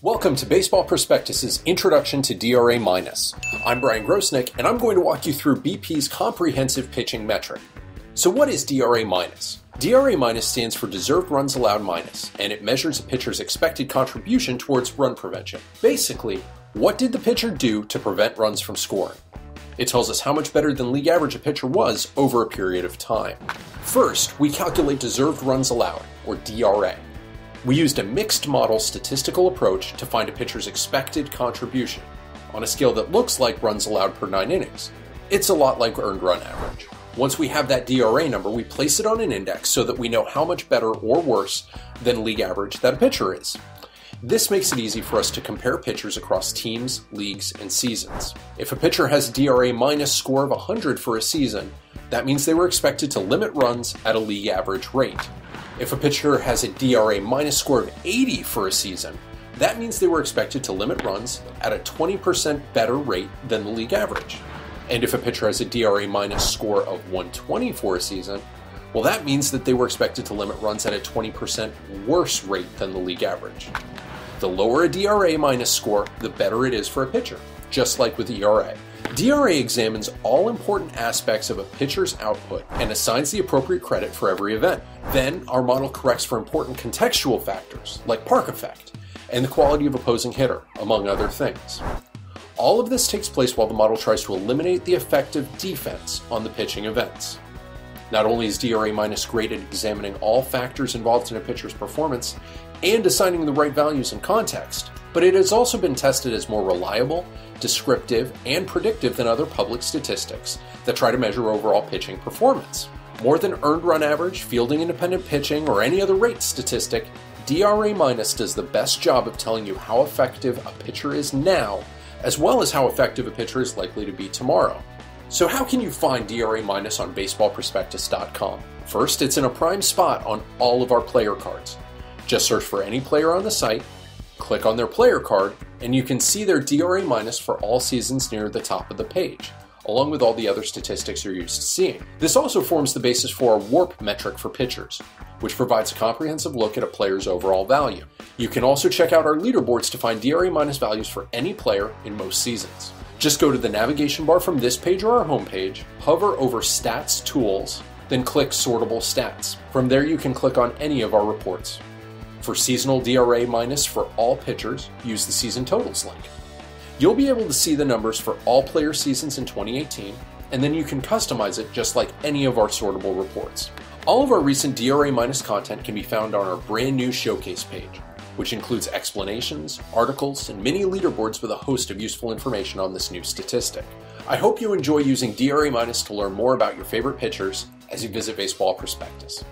Welcome to Baseball Prospectus's Introduction to DRA Minus. I'm Bryan Grosnick, and I'm going to walk you through BP's comprehensive pitching metric. So, what is DRA Minus? DRA Minus stands for Deserved Runs Allowed Minus, and it measures a pitcher's expected contribution towards run prevention. Basically, what did the pitcher do to prevent runs from scoring? It tells us how much better than league average a pitcher was over a period of time. First, we calculate deserved runs allowed, or DRA. We used a mixed model statistical approach to find a pitcher's expected contribution on a scale that looks like runs allowed per nine innings. It's a lot like earned run average. Once we have that DRA number, we place it on an index so that we know how much better or worse than league average that a pitcher is. This makes it easy for us to compare pitchers across teams, leagues, and seasons. If a pitcher has DRA minus score of 100 for a season, that means they were expected to limit runs at a league average rate. If a pitcher has a DRA minus score of 80 for a season, that means they were expected to limit runs at a 20% better rate than the league average. And if a pitcher has a DRA minus score of 120 for a season, well, that means that they were expected to limit runs at a 20% worse rate than the league average. The lower a DRA minus score, the better it is for a pitcher, just like with ERA. DRA examines all important aspects of a pitcher's output and assigns the appropriate credit for every event. Then, our model corrects for important contextual factors, like park effect, and the quality of opposing hitter, among other things. All of this takes place while the model tries to eliminate the effect of defense on the pitching events. Not only is DRA minus great at examining all factors involved in a pitcher's performance and assigning the right values in context, but it has also been tested as more reliable, descriptive, and predictive than other public statistics that try to measure overall pitching performance. More than earned run average, fielding independent pitching, or any other rate statistic, DRA minus does the best job of telling you how effective a pitcher is now, as well as how effective a pitcher is likely to be tomorrow. So, how can you find DRA minus on baseballprospectus.com? First, it's in a prime spot on all of our player cards. Just search for any player on the site, click on their player card, and you can see their DRA minus for all seasons near the top of the page, along with all the other statistics you're used to seeing. This also forms the basis for a WARP metric for pitchers, which provides a comprehensive look at a player's overall value. You can also check out our leaderboards to find DRA minus values for any player in most seasons. Just go to the navigation bar from this page or our homepage, hover over Stats Tools, then click Sortable Stats. From there, you can click on any of our reports. For seasonal DRA minus for all pitchers, use the season totals link. You'll be able to see the numbers for all player seasons in 2018, and then you can customize it just like any of our sortable reports. All of our recent DRA minus content can be found on our brand new showcase page, which includes explanations, articles, and mini leaderboards with a host of useful information on this new statistic. I hope you enjoy using DRA minus to learn more about your favorite pitchers as you visit Baseball Prospectus.